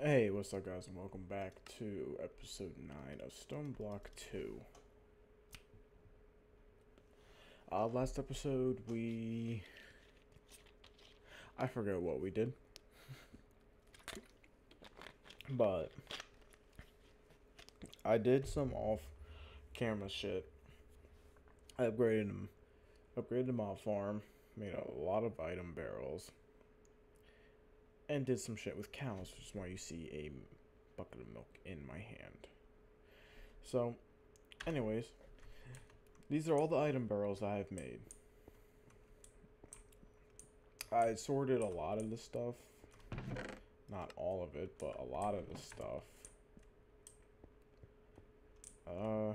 Hey, what's up, guys, and welcome back to episode 9 of Stone Block 2. Uh, last episode, we. I forget what we did. but. I did some off camera shit. I upgraded. Upgraded mob farm. Made a lot of item barrels and did some shit with cows, which is why you see a bucket of milk in my hand. So, anyways, these are all the item barrels I have made. I sorted a lot of the stuff. Not all of it, but a lot of the stuff. Uh...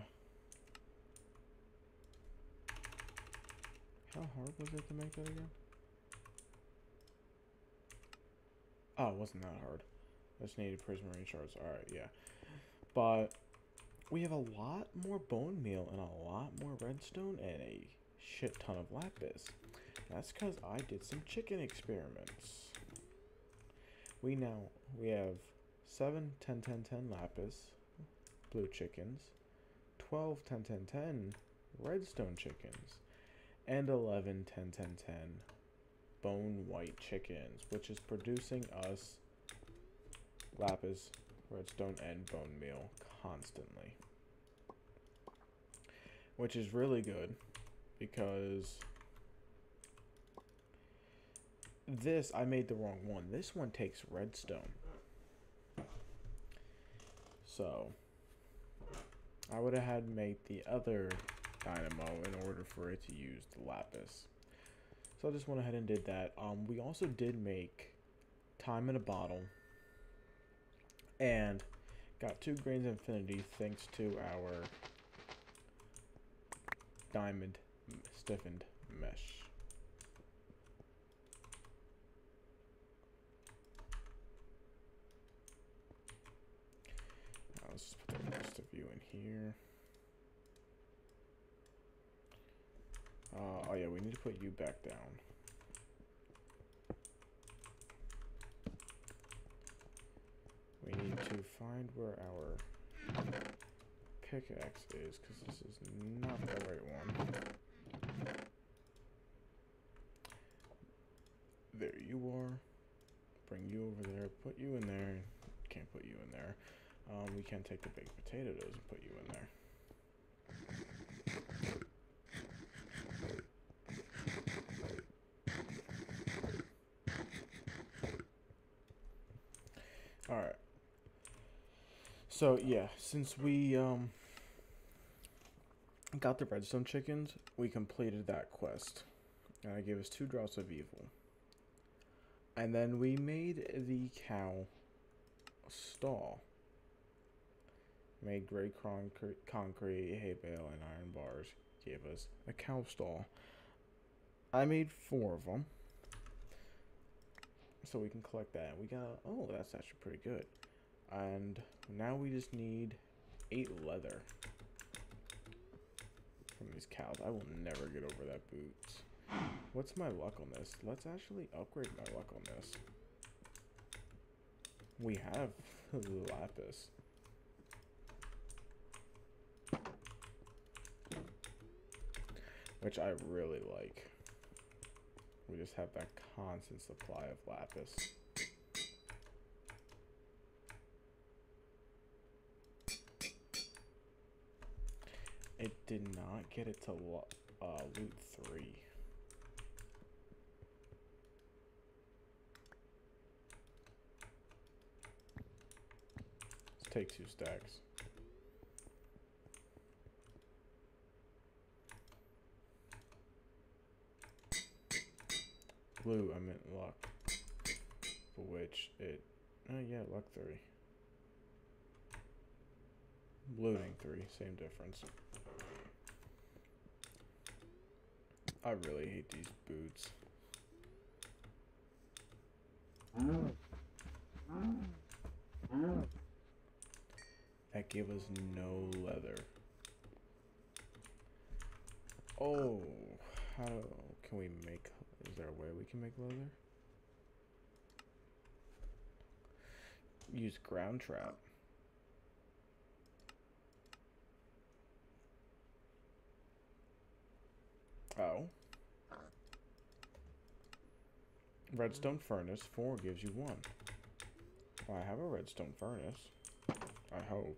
How hard was it to make that again? Oh, it wasn't that hard. I just needed prismarine shards. Alright, yeah. But we have a lot more bone meal and a lot more redstone and a shit ton of lapis. That's because I did some chicken experiments. We now, we have 7, 10, 10, 10 lapis, blue chickens, 12, 10, 10, 10 redstone chickens, and 11, 10, 10, 10 bone white chickens, which is producing us lapis, redstone, and bone meal constantly. Which is really good because this, I made the wrong one. This one takes redstone. So, I would have had to make the other dynamo in order for it to use the lapis. So I just went ahead and did that. Um, we also did make time in a bottle and got two grains of infinity thanks to our diamond stiffened mesh. Let's put the rest of you in here. Uh, oh yeah, we need to put you back down. We need to find where our pickaxe is, because this is not the right one. There you are. Bring you over there, put you in there. Can't put you in there. Um, we can take the baked potatoes and put you in there. So, yeah, since we um, got the redstone chickens, we completed that quest. And it gave us two drops of evil. And then we made the cow stall. Made gray concrete, concrete, hay bale, and iron bars. Gave us a cow stall. I made four of them so we can collect that. We got, oh, that's actually pretty good. And now we just need eight leather from these cows. I will never get over that boots. What's my luck on this? Let's actually upgrade my luck on this. We have lapis. Which I really like. We just have that constant supply of lapis. It did not get it to uh, loot 3. Let's take two stacks. blue, I meant luck. For which it, oh yeah, luck 3. Looting 3, same difference. I really hate these boots. That gave us no leather. Oh, how can we make is there a way we can make leather? use ground trap. Oh. Redstone furnace, four gives you one. Well, I have a redstone furnace. I hope.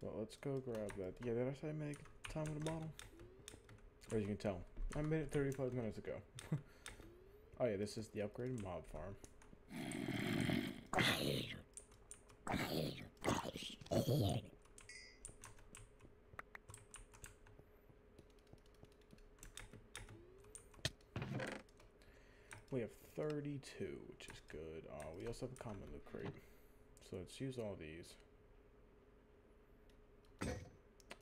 Well, let's go grab that. Yeah, did I say make time with a bottle? As you can tell, I made it 35 minutes ago. oh yeah, this is the upgraded mob farm. We have 32, which is good. Uh, we also have a common loot crate. So let's use all these.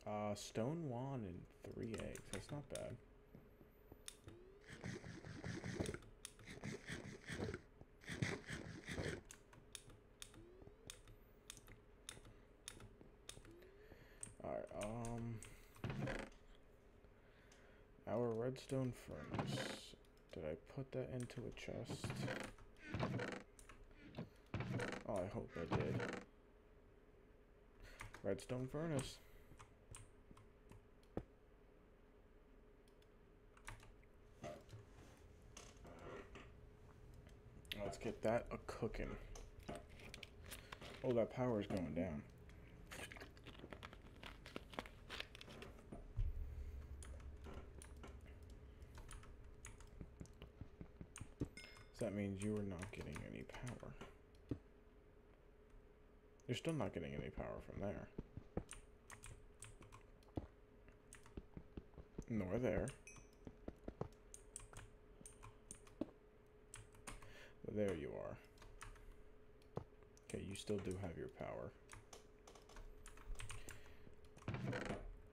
Uh, stone wand and three eggs. That's not bad. Alright, um... Our redstone furnace. Did I put that into a chest? Oh, I hope I did. Redstone furnace. Let's get that a cooking. Oh, that power is going down. So that means you are not getting any power. You're still not getting any power from there. Nor there. But there you are. Okay, you still do have your power.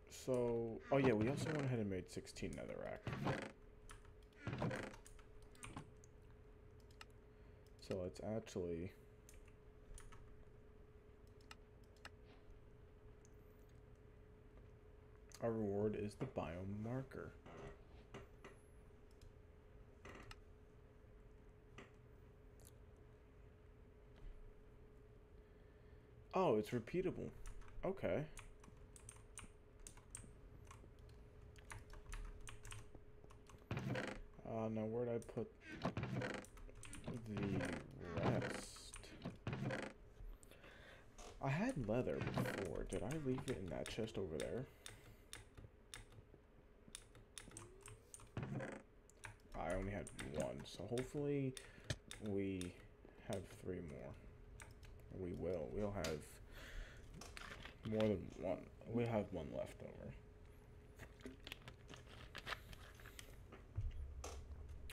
So, oh yeah, we also went ahead and made 16 netherrack. So it's actually our reward is the biomarker. Oh, it's repeatable. Okay. Uh, now where'd I put the rest? I had leather before. Did I leave it in that chest over there? I only had one, so hopefully we have three more. We will. We'll have more than one. We have one left over.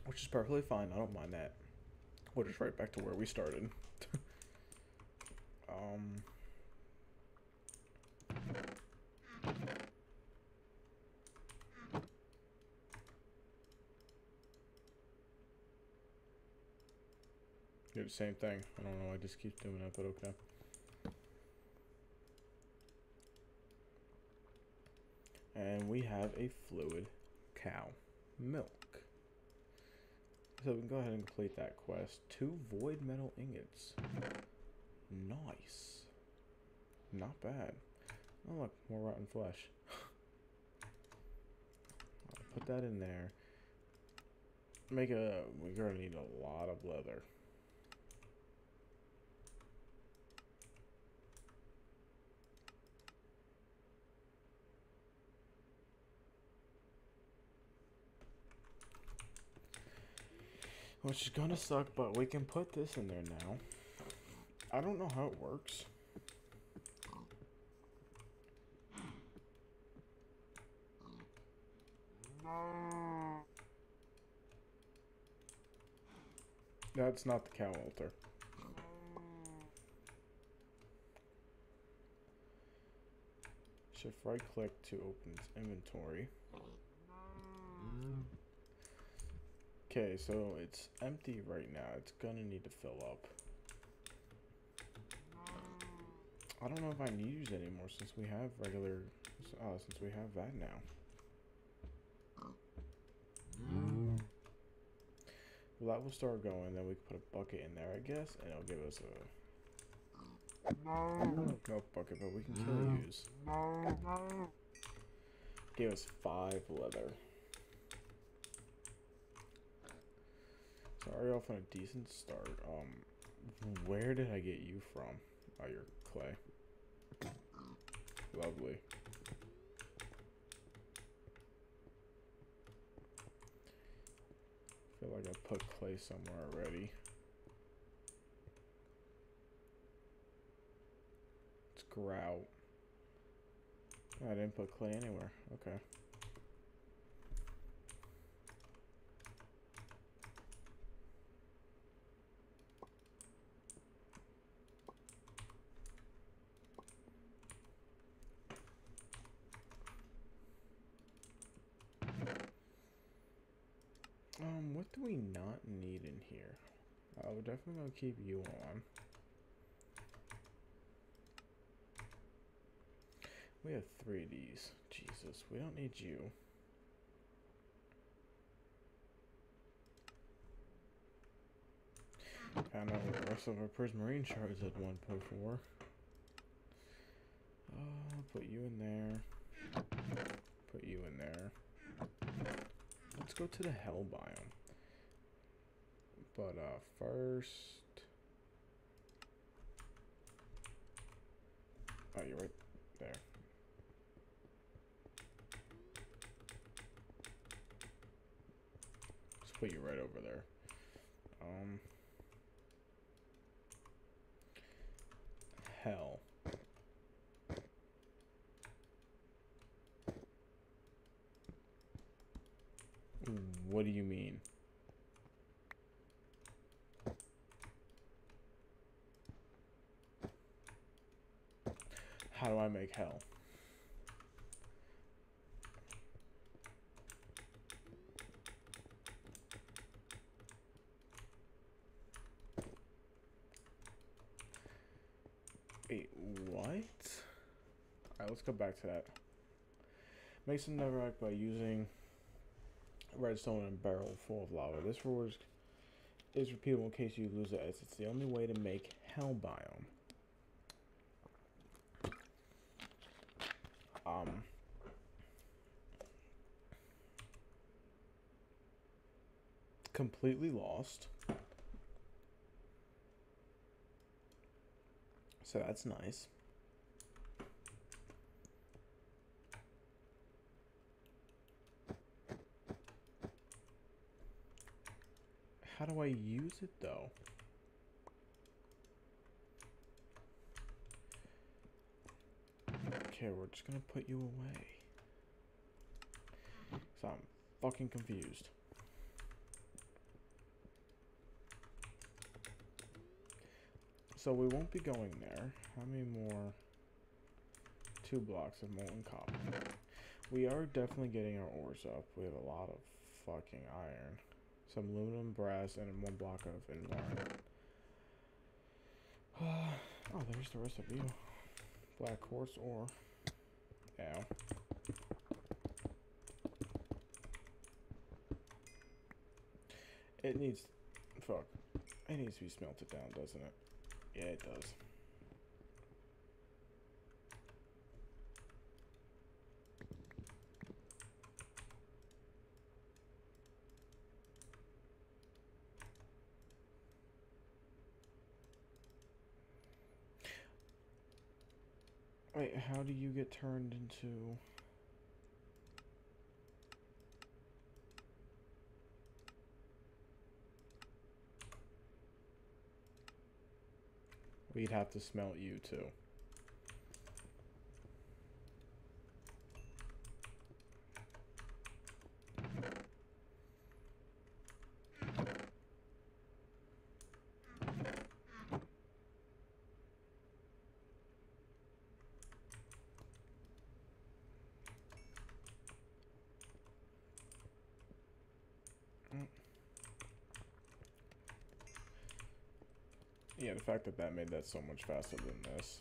Which is perfectly fine. I don't mind that. We're just right back to where we started. um. Do the same thing. I don't know. I just keep doing that, but okay. And we have a fluid cow milk. So we can go ahead and complete that quest. Two void metal ingots. Nice. Not bad. Oh look, more rotten flesh. put that in there. Make a, we're gonna need a lot of leather. Which is gonna suck, but we can put this in there now. I don't know how it works. That's not the cow altar. Shift right click to open its inventory. Mm. Okay, so it's empty right now. It's gonna need to fill up. I don't know if I need use it anymore since we have regular, uh, since we have that now. Well, that will start going. Then we can put a bucket in there, I guess, and it'll give us a milk bucket, but we can kill use. Gave us five leather. So already off on a decent start. Um, where did I get you from? Oh, your clay. Lovely. feel like I put clay somewhere already. It's grout. I didn't put clay anywhere. Okay. Um, what do we not need in here? Uh, we're definitely gonna keep you on. We have three of these. Jesus, we don't need you. Found out the rest of our prismarine shards at 1.4. Uh, put you in there. Put you in there. Let's go to the hell biome. But uh, first... Oh, you're right there. Just put you right over there. Um... Hell. What do you mean? How do I make hell? Wait, what? Alright, let's go back to that. Make some netherrack by using redstone and barrel full of lava. This rule is, is repeatable in case you lose it, as it's the only way to make hell biome. Um, completely lost. So that's nice. How do I use it though? Okay, we're just gonna put you away. So I'm fucking confused. So we won't be going there. How many more? Two blocks of molten copper. We are definitely getting our ores up. We have a lot of fucking iron some aluminum, brass, and one block of environment. oh, there's the rest of you. Black horse ore. Ow. It needs... Fuck. It needs to be smelted down, doesn't it? Yeah, it does. Wait, how do you get turned into... We'd have to smelt you too. Yeah, the fact that that made that so much faster than this.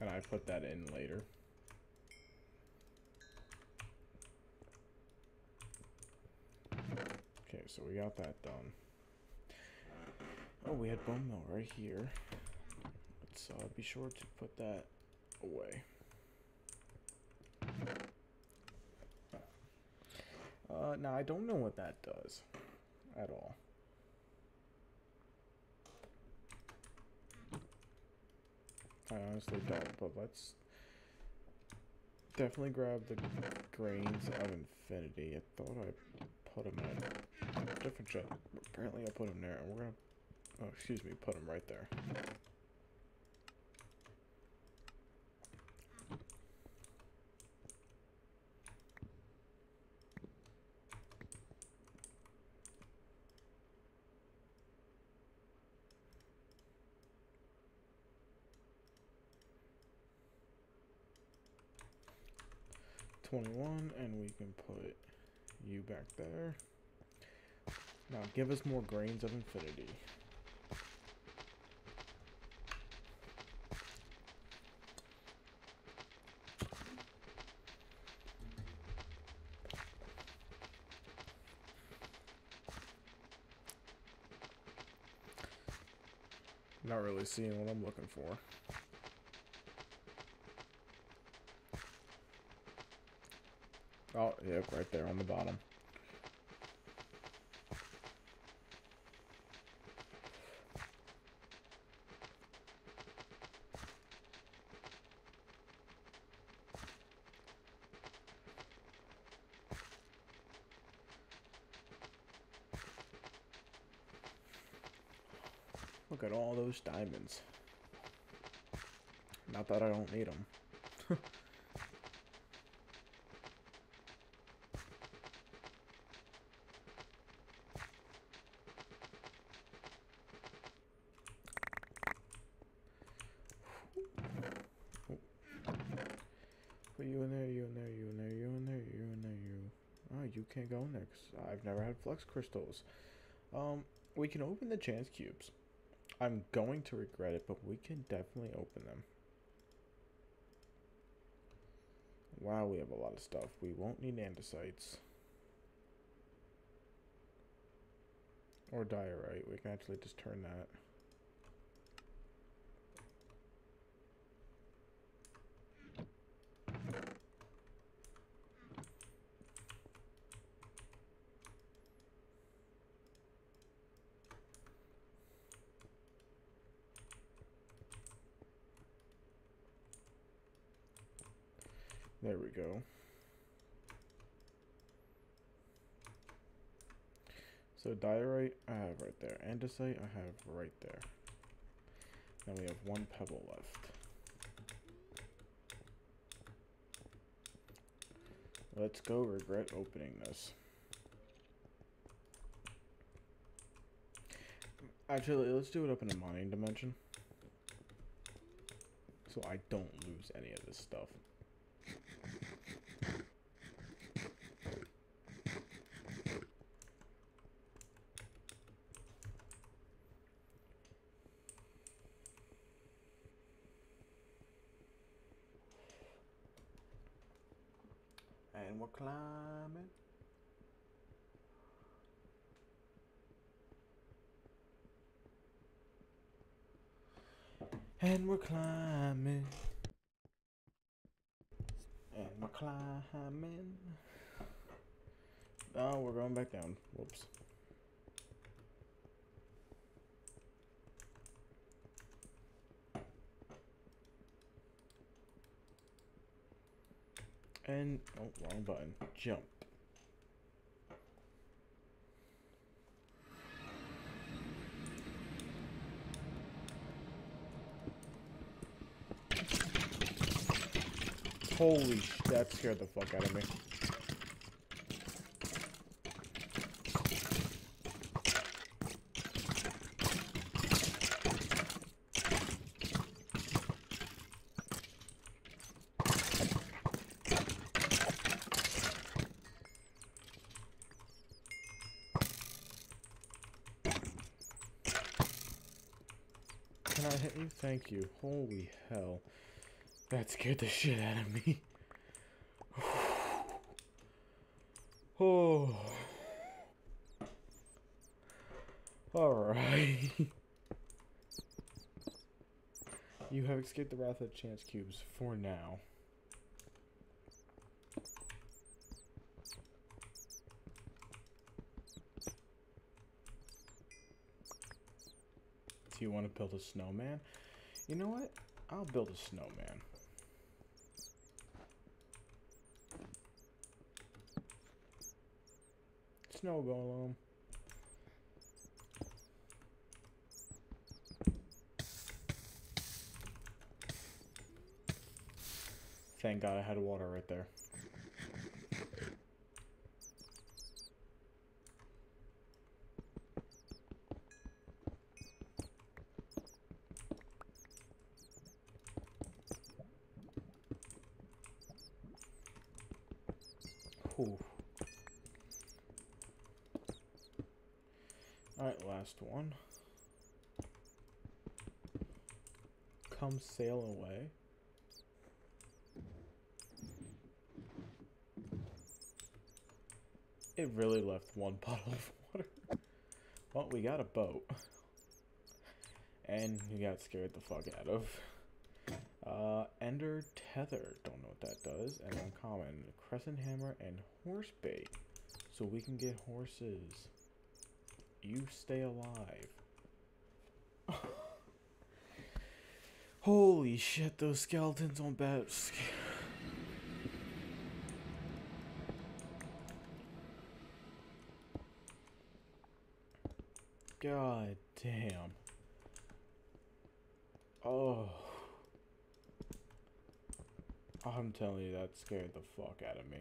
And I put that in later. Okay, so we got that done. Oh, we had bone meal right here. Let's uh, be sure to put that away. Uh, now, I don't know what that does at all. I honestly don't, but let's definitely grab the grains of infinity. I thought I put them in a different shit. Apparently I put them there, and we're gonna, oh, excuse me, put them right there. 21 and we can put you back there. Now give us more grains of infinity. Not really seeing what I'm looking for. Oh, right there on the bottom. Look at all those diamonds. Not that I don't need them. can't go in there because I've never had flux crystals. Um, we can open the chance cubes. I'm going to regret it, but we can definitely open them. Wow, we have a lot of stuff. We won't need andesites. Or diorite. We can actually just turn that. There we go. So diorite I have right there. Andesite I have right there. Now we have one pebble left. Let's go regret opening this. Actually, let's do it up in a mining dimension. So I don't lose any of this stuff. And we're climbing. And we're climbing. And we're climbing. Oh, we're going back down. Whoops. And, oh, wrong button. Jump. Holy sh! That scared the fuck out of me. Thank you. Holy hell. That scared the shit out of me. oh. Alright. you have escaped the wrath of chance cubes for now. Build a snowman? You know what? I'll build a snowman. Snow golem. Thank God I had water right there. Whew. Alright, last one. Come sail away. It really left one bottle of water. Well, we got a boat. And we got scared the fuck out of. Uh, Ender Tether, don't know what that does. And uncommon, Crescent Hammer and Horse Bait. So we can get horses. You stay alive. Holy shit, those skeletons on bats. God damn. Oh. I'm telling you, that scared the fuck out of me.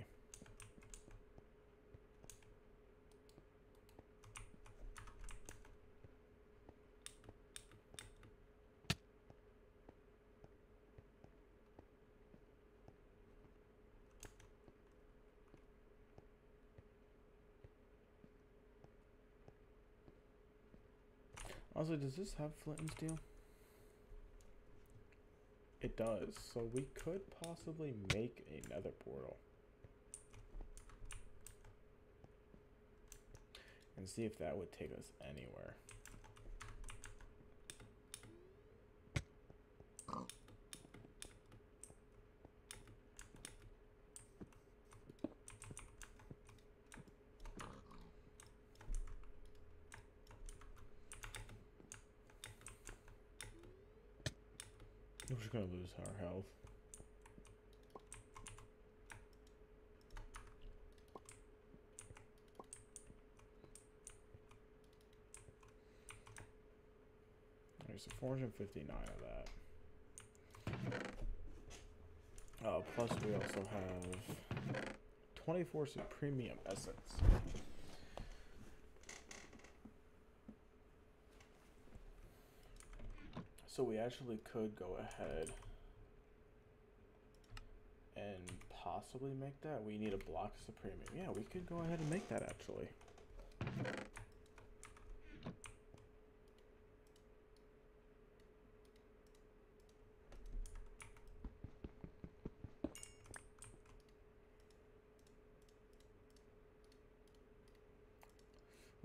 Also, does this have flint and steel? It does, so we could possibly make another portal. And see if that would take us anywhere. We're just gonna lose our health. There's a 459 of that. Uh, plus we also have 24 Supremium Essence. So we actually could go ahead and possibly make that. We need a block of Supremium. Yeah, we could go ahead and make that actually.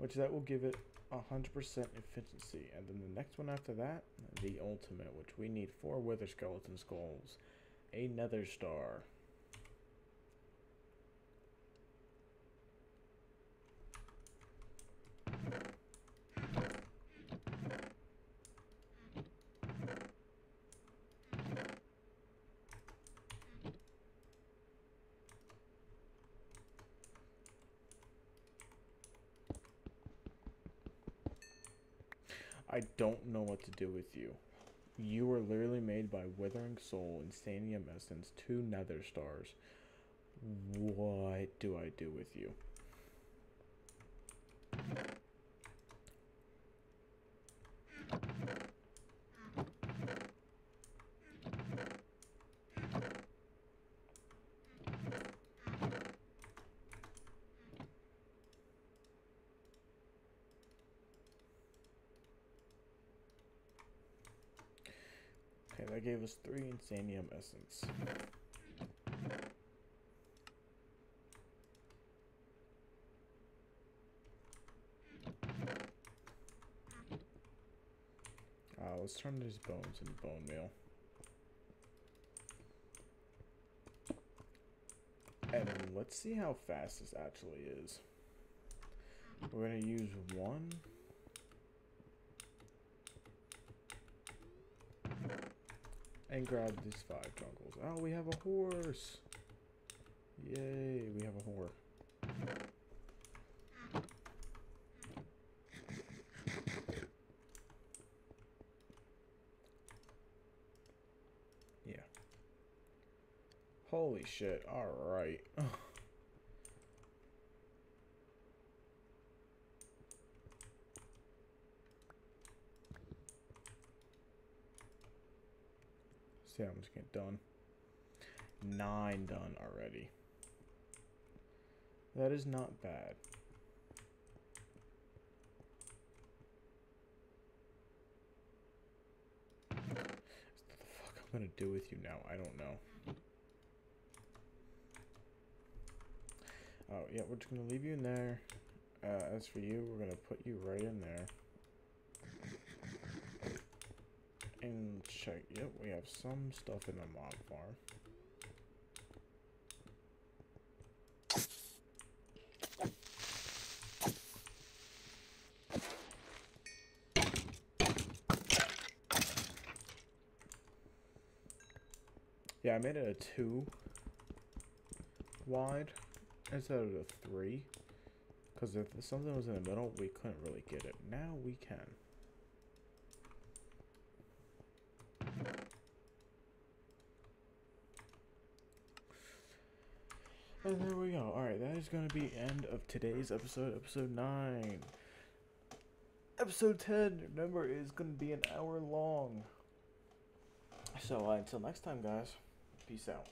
Which that will give it 100% efficiency. And then the next one after that, the ultimate, which we need four Wither Skeleton Skulls, a Nether Star. I don't know what to do with you. You were literally made by Withering Soul, Insanium Essence, two Nether Stars. What do I do with you? That gave us three Insanium Essence. Ah, let's turn these bones into bone meal. And let's see how fast this actually is. We're gonna use one. And grab these five jungles. Oh, we have a horse! Yay, we have a whore. Yeah. Holy shit, alright. See how much get done. Nine done already. That is not bad. What the fuck I'm gonna do with you now? I don't know. Oh, yeah, we're just gonna leave you in there. Uh, as for you, we're gonna put you right in there. And check, yep, we have some stuff in the mob farm. Yeah, I made it a two wide instead of a three. Because if something was in the middle, we couldn't really get it. Now we can. And there we go. Alright, that is going to be end of today's episode, episode 9. Episode 10, remember, is going to be an hour long. So, uh, until next time, guys. Peace out.